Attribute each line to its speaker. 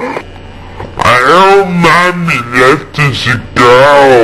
Speaker 1: I don't mind me left as a girl.